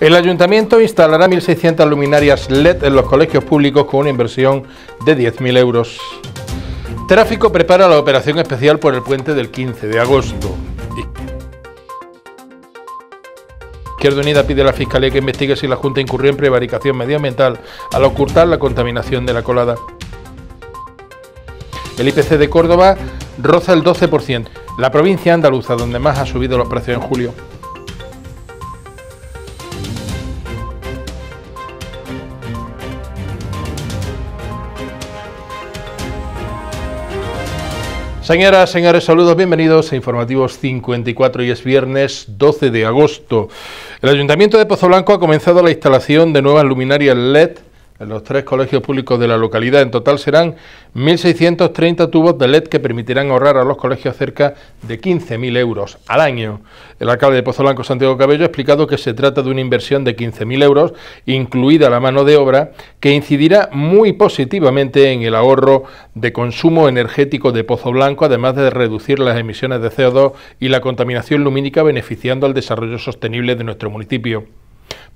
El ayuntamiento instalará 1.600 luminarias LED en los colegios públicos con una inversión de 10.000 euros. Tráfico prepara la operación especial por el puente del 15 de agosto. Izquierda Unida pide a la Fiscalía que investigue si la Junta incurrió en prevaricación medioambiental al ocultar la contaminación de la colada. El IPC de Córdoba roza el 12%, la provincia andaluza donde más ha subido los precios en julio. Señoras, señores, saludos, bienvenidos a Informativos 54 y es viernes 12 de agosto. El Ayuntamiento de Pozo Blanco ha comenzado la instalación de nuevas luminarias LED en los tres colegios públicos de la localidad. En total serán 1.630 tubos de LED que permitirán ahorrar a los colegios cerca de 15.000 euros al año. El alcalde de Pozo Blanco, Santiago Cabello, ha explicado que se trata de una inversión de 15.000 euros, incluida la mano de obra, que incidirá muy positivamente en el ahorro de consumo energético de Pozo Blanco, además de reducir las emisiones de CO2 y la contaminación lumínica, beneficiando al desarrollo sostenible de nuestro municipio.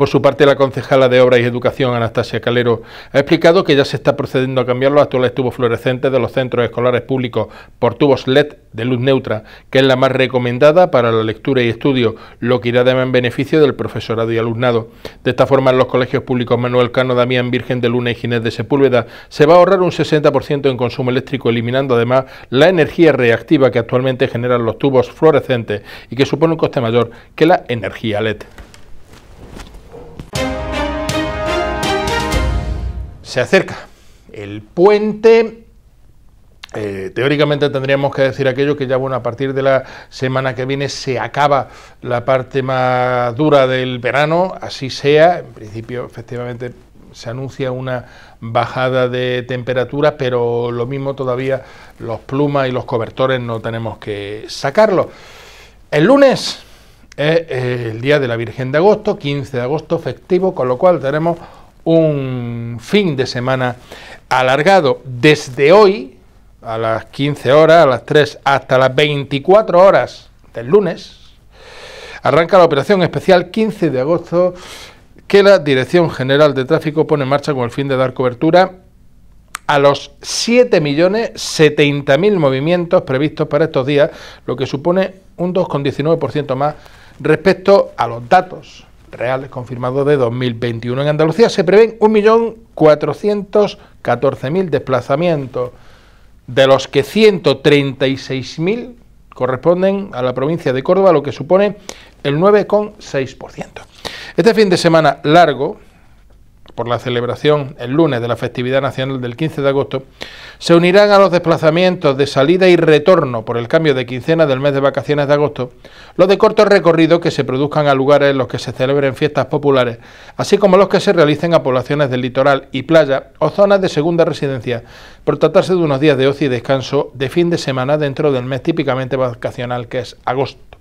Por su parte, la concejala de Obras y Educación, Anastasia Calero, ha explicado que ya se está procediendo a cambiar los actuales tubos fluorescentes de los centros escolares públicos por tubos LED de luz neutra, que es la más recomendada para la lectura y estudio, lo que irá además en beneficio del profesorado y alumnado. De esta forma, en los colegios públicos Manuel Cano, Damián Virgen de Luna y Ginés de Sepúlveda se va a ahorrar un 60% en consumo eléctrico, eliminando además la energía reactiva que actualmente generan los tubos fluorescentes y que supone un coste mayor que la energía LED. Se acerca el puente. Eh, teóricamente tendríamos que decir aquello que ya, bueno, a partir de la semana que viene se acaba la parte más dura del verano, así sea. En principio, efectivamente, se anuncia una bajada de temperatura, pero lo mismo todavía los plumas y los cobertores no tenemos que sacarlo. El lunes es el día de la Virgen de agosto, 15 de agosto, festivo, con lo cual tenemos un fin de semana alargado desde hoy a las 15 horas, a las 3 hasta las 24 horas del lunes. Arranca la operación especial 15 de agosto que la Dirección General de Tráfico pone en marcha con el fin de dar cobertura a los 7.070.000 movimientos previstos para estos días, lo que supone un 2,19% más respecto a los datos reales confirmados de 2021. En Andalucía se prevén 1.414.000 desplazamientos, de los que 136.000 corresponden a la provincia de Córdoba, lo que supone el 9,6%. Este fin de semana largo, por la celebración el lunes de la festividad nacional del 15 de agosto, se unirán a los desplazamientos de salida y retorno por el cambio de quincena del mes de vacaciones de agosto, los de corto recorrido que se produzcan a lugares en los que se celebren fiestas populares, así como los que se realicen a poblaciones del litoral y playa o zonas de segunda residencia, por tratarse de unos días de ocio y descanso de fin de semana dentro del mes típicamente vacacional que es agosto.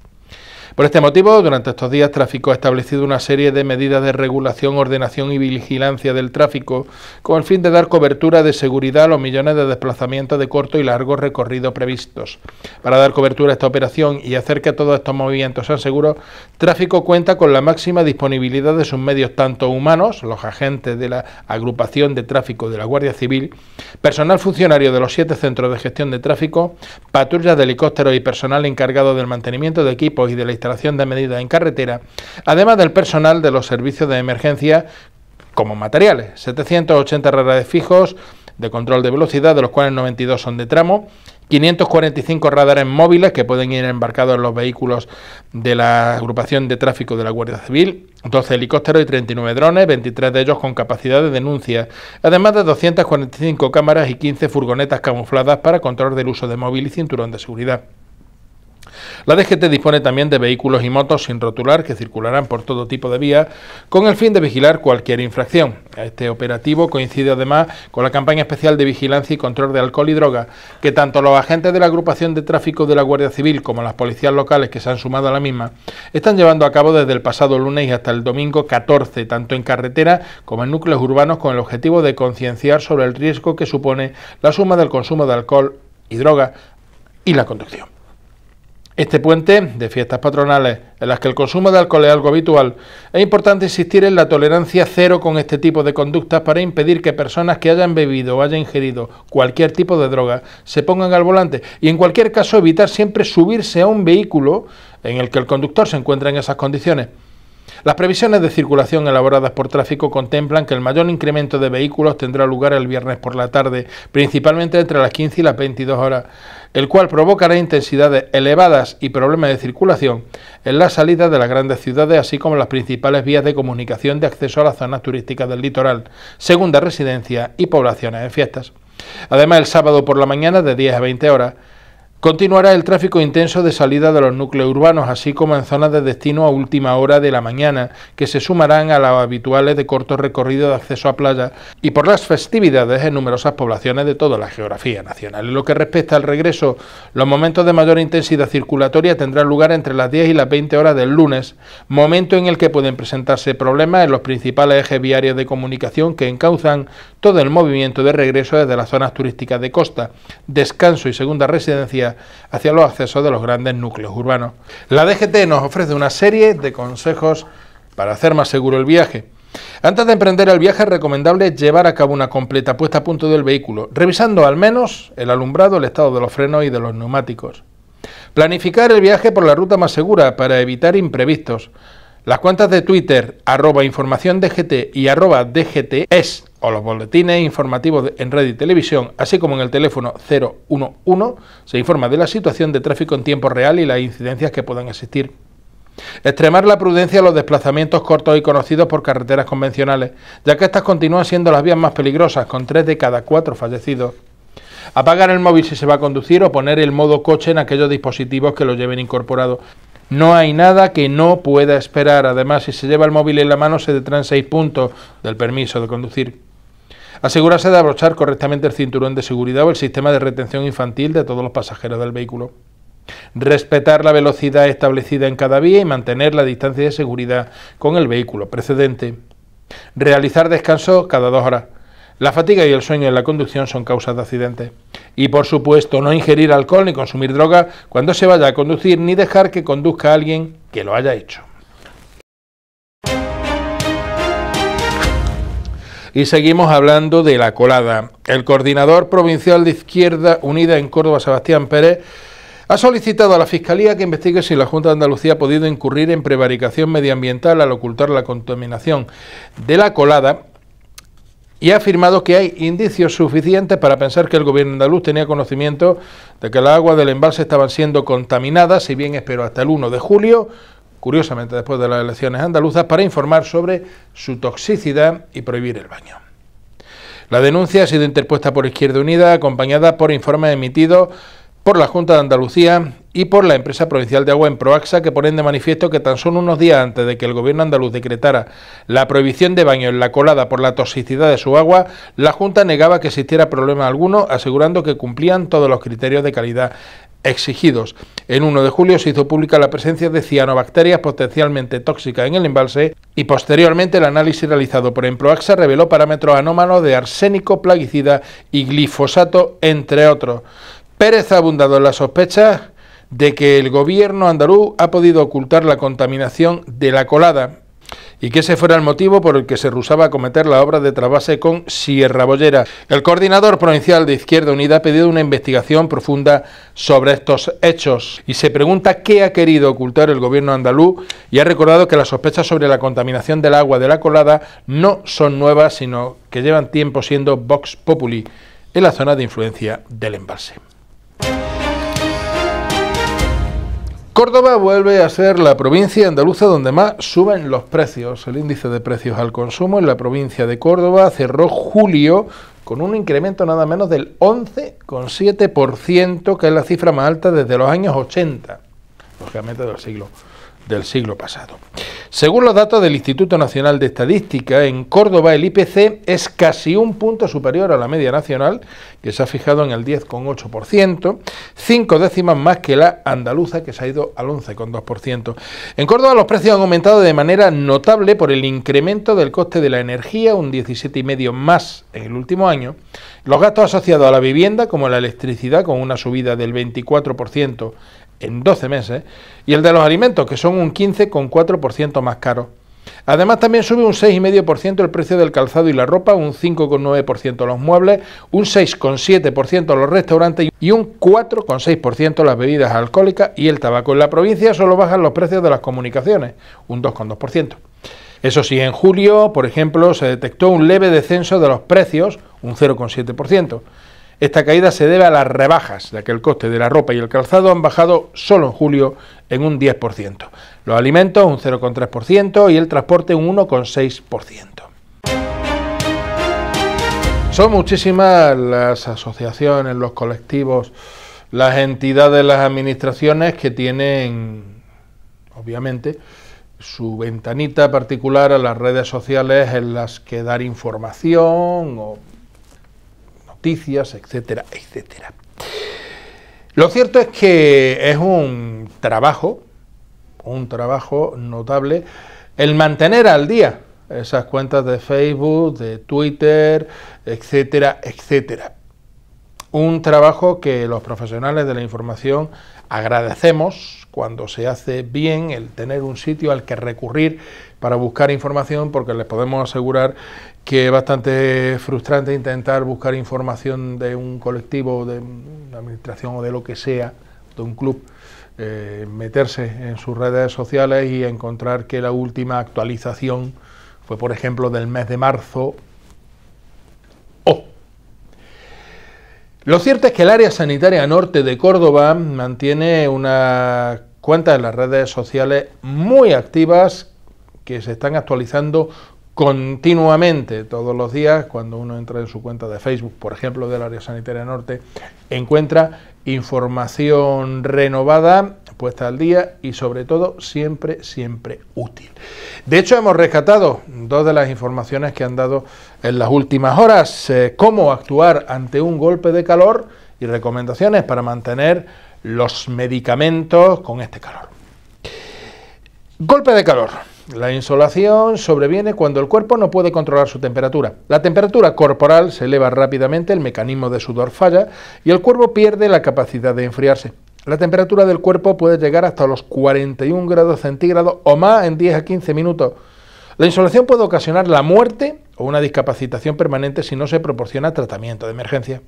Por este motivo, durante estos días, Tráfico ha establecido una serie de medidas de regulación, ordenación y vigilancia del tráfico con el fin de dar cobertura de seguridad a los millones de desplazamientos de corto y largo recorrido previstos. Para dar cobertura a esta operación y hacer que todos estos movimientos sean seguros, Tráfico cuenta con la máxima disponibilidad de sus medios tanto humanos, los agentes de la agrupación de tráfico de la Guardia Civil, personal funcionario de los siete centros de gestión de tráfico, patrullas de helicópteros y personal encargado del mantenimiento de equipos y de la instalación de medidas en carretera, además del personal de los servicios de emergencia como materiales. 780 radares fijos de control de velocidad, de los cuales 92 son de tramo, 545 radares móviles que pueden ir embarcados en los vehículos de la agrupación de tráfico de la Guardia Civil, 12 helicópteros y 39 drones, 23 de ellos con capacidad de denuncia, además de 245 cámaras y 15 furgonetas camufladas para control del uso de móvil y cinturón de seguridad. La DGT dispone también de vehículos y motos sin rotular que circularán por todo tipo de vías con el fin de vigilar cualquier infracción. Este operativo coincide además con la campaña especial de vigilancia y control de alcohol y droga que tanto los agentes de la agrupación de tráfico de la Guardia Civil como las policías locales que se han sumado a la misma están llevando a cabo desde el pasado lunes hasta el domingo 14, tanto en carretera como en núcleos urbanos con el objetivo de concienciar sobre el riesgo que supone la suma del consumo de alcohol y droga y la conducción. Este puente de fiestas patronales en las que el consumo de alcohol es algo habitual, es importante insistir en la tolerancia cero con este tipo de conductas para impedir que personas que hayan bebido o hayan ingerido cualquier tipo de droga se pongan al volante y en cualquier caso evitar siempre subirse a un vehículo en el que el conductor se encuentra en esas condiciones. Las previsiones de circulación elaboradas por tráfico contemplan que el mayor incremento de vehículos tendrá lugar el viernes por la tarde, principalmente entre las 15 y las 22 horas, el cual provocará intensidades elevadas y problemas de circulación en las salidas de las grandes ciudades, así como las principales vías de comunicación de acceso a las zonas turísticas del litoral, segunda residencia y poblaciones en fiestas. Además, el sábado por la mañana de 10 a 20 horas, Continuará el tráfico intenso de salida de los núcleos urbanos, así como en zonas de destino a última hora de la mañana, que se sumarán a las habituales de corto recorrido de acceso a playa y por las festividades en numerosas poblaciones de toda la geografía nacional. En lo que respecta al regreso, los momentos de mayor intensidad circulatoria tendrán lugar entre las 10 y las 20 horas del lunes, momento en el que pueden presentarse problemas en los principales ejes viarios de comunicación que encauzan todo el movimiento de regreso desde las zonas turísticas de costa, descanso y segunda residencia hacia los accesos de los grandes núcleos urbanos. La DGT nos ofrece una serie de consejos para hacer más seguro el viaje. Antes de emprender el viaje es recomendable llevar a cabo una completa puesta a punto del vehículo, revisando al menos el alumbrado, el estado de los frenos y de los neumáticos. Planificar el viaje por la ruta más segura para evitar imprevistos. Las cuentas de Twitter, arroba información DGT y arroba DGT es o los boletines informativos en red y televisión, así como en el teléfono 011, se informa de la situación de tráfico en tiempo real y las incidencias que puedan existir. Extremar la prudencia en los desplazamientos cortos y conocidos por carreteras convencionales, ya que estas continúan siendo las vías más peligrosas, con tres de cada cuatro fallecidos. Apagar el móvil si se va a conducir o poner el modo coche en aquellos dispositivos que lo lleven incorporado. No hay nada que no pueda esperar. Además, si se lleva el móvil en la mano, se detraen seis puntos del permiso de conducir. Asegurarse de abrochar correctamente el cinturón de seguridad o el sistema de retención infantil de todos los pasajeros del vehículo. Respetar la velocidad establecida en cada vía y mantener la distancia de seguridad con el vehículo precedente. Realizar descanso cada dos horas. La fatiga y el sueño en la conducción son causas de accidentes. Y por supuesto, no ingerir alcohol ni consumir droga cuando se vaya a conducir ni dejar que conduzca a alguien que lo haya hecho. Y seguimos hablando de la colada. El coordinador provincial de Izquierda Unida en Córdoba, Sebastián Pérez, ha solicitado a la Fiscalía que investigue si la Junta de Andalucía ha podido incurrir en prevaricación medioambiental al ocultar la contaminación de la colada y ha afirmado que hay indicios suficientes para pensar que el gobierno andaluz tenía conocimiento de que las aguas del embalse estaban siendo contaminadas, si bien esperó hasta el 1 de julio, curiosamente después de las elecciones andaluzas, para informar sobre su toxicidad y prohibir el baño. La denuncia ha sido interpuesta por Izquierda Unida, acompañada por informes emitidos por la Junta de Andalucía y por la empresa provincial de agua en Proaxa, que ponen de manifiesto que tan solo unos días antes de que el gobierno andaluz decretara la prohibición de baño en la colada por la toxicidad de su agua, la Junta negaba que existiera problema alguno, asegurando que cumplían todos los criterios de calidad exigidos. En 1 de julio se hizo pública la presencia de cianobacterias potencialmente tóxicas en el embalse y posteriormente el análisis realizado por Emproaxa reveló parámetros anómalos de arsénico, plaguicida y glifosato, entre otros. Pérez ha abundado en la sospecha de que el gobierno andaluz ha podido ocultar la contaminación de la colada y que ese fuera el motivo por el que se rusaba a cometer la obra de trabase con Sierra Bollera. El coordinador provincial de Izquierda Unida ha pedido una investigación profunda sobre estos hechos y se pregunta qué ha querido ocultar el gobierno andaluz y ha recordado que las sospechas sobre la contaminación del agua de la colada no son nuevas, sino que llevan tiempo siendo Vox Populi en la zona de influencia del embalse. Córdoba vuelve a ser la provincia andaluza donde más suben los precios. El índice de precios al consumo en la provincia de Córdoba cerró julio con un incremento nada menos del 11,7%, que es la cifra más alta desde los años 80, lógicamente del siglo del siglo pasado. Según los datos del Instituto Nacional de Estadística, en Córdoba el IPC es casi un punto superior a la media nacional, que se ha fijado en el 10,8%, cinco décimas más que la andaluza, que se ha ido al 11,2%. En Córdoba los precios han aumentado de manera notable por el incremento del coste de la energía, un 17,5% más en el último año, los gastos asociados a la vivienda, como la electricidad, con una subida del 24%, en 12 meses, y el de los alimentos, que son un 15,4% más caro. Además, también sube un 6,5% el precio del calzado y la ropa, un 5,9% los muebles, un 6,7% los restaurantes y un 4,6% las bebidas alcohólicas y el tabaco. En la provincia solo bajan los precios de las comunicaciones, un 2,2%. Eso sí, en julio, por ejemplo, se detectó un leve descenso de los precios, un 0,7%. Esta caída se debe a las rebajas, ya que el coste de la ropa y el calzado han bajado solo en julio en un 10%, los alimentos un 0,3% y el transporte un 1,6%. Son muchísimas las asociaciones, los colectivos, las entidades, las administraciones que tienen, obviamente, su ventanita particular a las redes sociales en las que dar información o noticias, etcétera, etcétera. Lo cierto es que es un trabajo, un trabajo notable, el mantener al día esas cuentas de Facebook, de Twitter, etcétera, etcétera. Un trabajo que los profesionales de la información agradecemos cuando se hace bien el tener un sitio al que recurrir para buscar información, porque les podemos asegurar que es bastante frustrante intentar buscar información de un colectivo, de una administración o de lo que sea, de un club, eh, meterse en sus redes sociales y encontrar que la última actualización fue, por ejemplo, del mes de marzo. Oh. Lo cierto es que el área sanitaria norte de Córdoba mantiene una cuentas en las redes sociales muy activas que se están actualizando continuamente todos los días, cuando uno entra en su cuenta de Facebook, por ejemplo, del área sanitaria norte, encuentra información renovada, puesta al día y sobre todo siempre, siempre útil. De hecho, hemos rescatado dos de las informaciones que han dado en las últimas horas, eh, cómo actuar ante un golpe de calor y recomendaciones para mantener los medicamentos con este calor. Golpe de calor. La insolación sobreviene cuando el cuerpo no puede controlar su temperatura. La temperatura corporal se eleva rápidamente, el mecanismo de sudor falla y el cuerpo pierde la capacidad de enfriarse. La temperatura del cuerpo puede llegar hasta los 41 grados centígrados o más en 10 a 15 minutos. La insolación puede ocasionar la muerte o una discapacitación permanente si no se proporciona tratamiento de emergencia.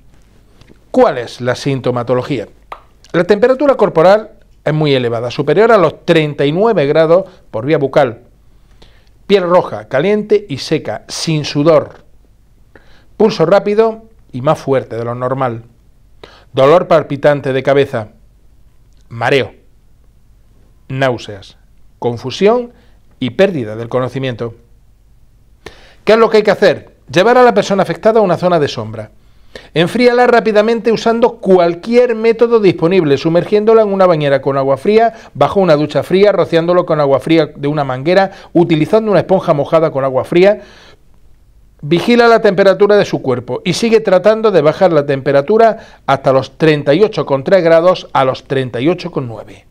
¿Cuál es la sintomatología? La temperatura corporal es muy elevada, superior a los 39 grados por vía bucal. Piel roja, caliente y seca, sin sudor. Pulso rápido y más fuerte de lo normal. Dolor palpitante de cabeza. Mareo. Náuseas. Confusión y pérdida del conocimiento. ¿Qué es lo que hay que hacer? Llevar a la persona afectada a una zona de sombra Enfríala rápidamente usando cualquier método disponible, sumergiéndola en una bañera con agua fría, bajo una ducha fría, rociándolo con agua fría de una manguera, utilizando una esponja mojada con agua fría. Vigila la temperatura de su cuerpo y sigue tratando de bajar la temperatura hasta los 38,3 grados a los 38,9.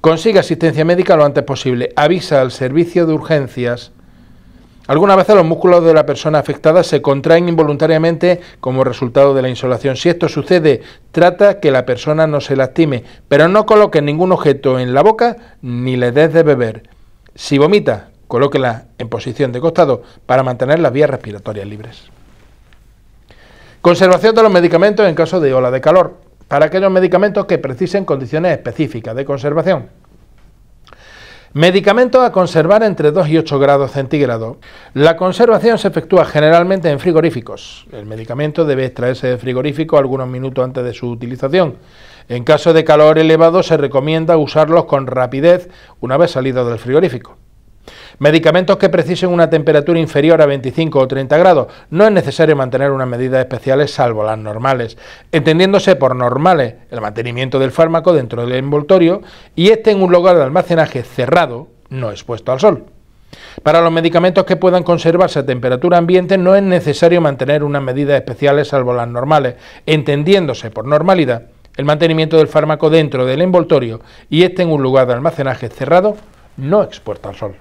Consigue asistencia médica lo antes posible. Avisa al servicio de urgencias algunas veces los músculos de la persona afectada se contraen involuntariamente como resultado de la insolación. Si esto sucede, trata que la persona no se lastime, pero no coloque ningún objeto en la boca ni le des de beber. Si vomita, colóquela en posición de costado para mantener las vías respiratorias libres. Conservación de los medicamentos en caso de ola de calor. Para aquellos medicamentos que precisen condiciones específicas de conservación. Medicamentos a conservar entre 2 y 8 grados centígrados. La conservación se efectúa generalmente en frigoríficos. El medicamento debe extraerse de frigorífico algunos minutos antes de su utilización. En caso de calor elevado se recomienda usarlos con rapidez una vez salido del frigorífico. Medicamentos que precisen una temperatura inferior a 25 o 30 grados. No es necesario mantener unas medidas especiales salvo las normales, entendiéndose por normales el mantenimiento del fármaco dentro del envoltorio y este en un lugar de almacenaje cerrado, no expuesto al sol. Para los medicamentos que puedan conservarse a temperatura ambiente no es necesario mantener unas medidas especiales salvo las normales, entendiéndose por normalidad el mantenimiento del fármaco dentro del envoltorio y este en un lugar de almacenaje cerrado, no expuesto al sol.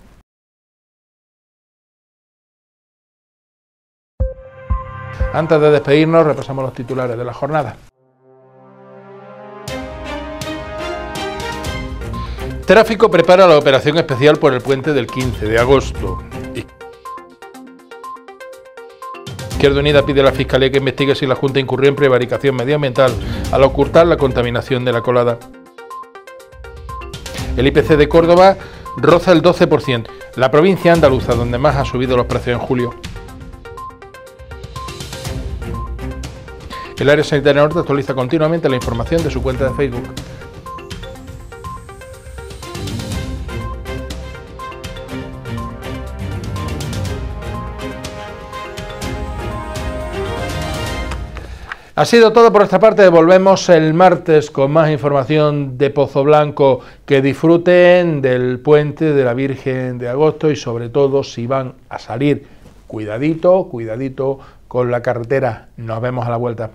Antes de despedirnos, repasamos los titulares de la jornada. Tráfico prepara la operación especial por el puente del 15 de agosto. Izquierda Unida pide a la Fiscalía que investigue si la Junta incurrió en prevaricación medioambiental al ocultar la contaminación de la colada. El IPC de Córdoba roza el 12%, la provincia andaluza donde más ha subido los precios en julio. El área sanitaria norte actualiza continuamente la información de su cuenta de Facebook. Ha sido todo por esta parte. Volvemos el martes con más información de Pozo Blanco. Que disfruten del puente de la Virgen de Agosto y sobre todo si van a salir, cuidadito, cuidadito con la carretera. Nos vemos a la vuelta.